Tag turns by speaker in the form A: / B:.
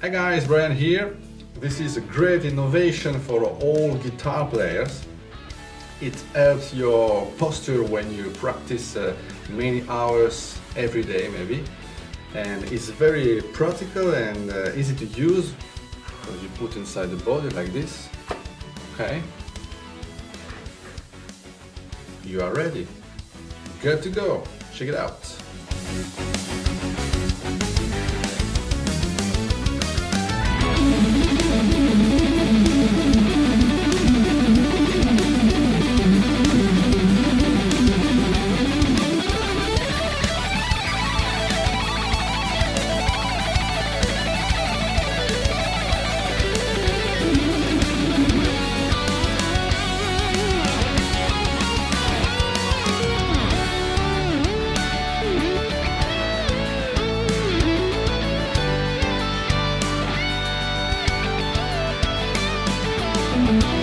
A: Hi guys, Brian here. This is a great innovation for all guitar players. It helps your posture when you practice uh, many hours every day maybe. And it's very practical and uh, easy to use because you put inside the body like this. Okay. You are ready. Good to go. Check it out.
B: Thank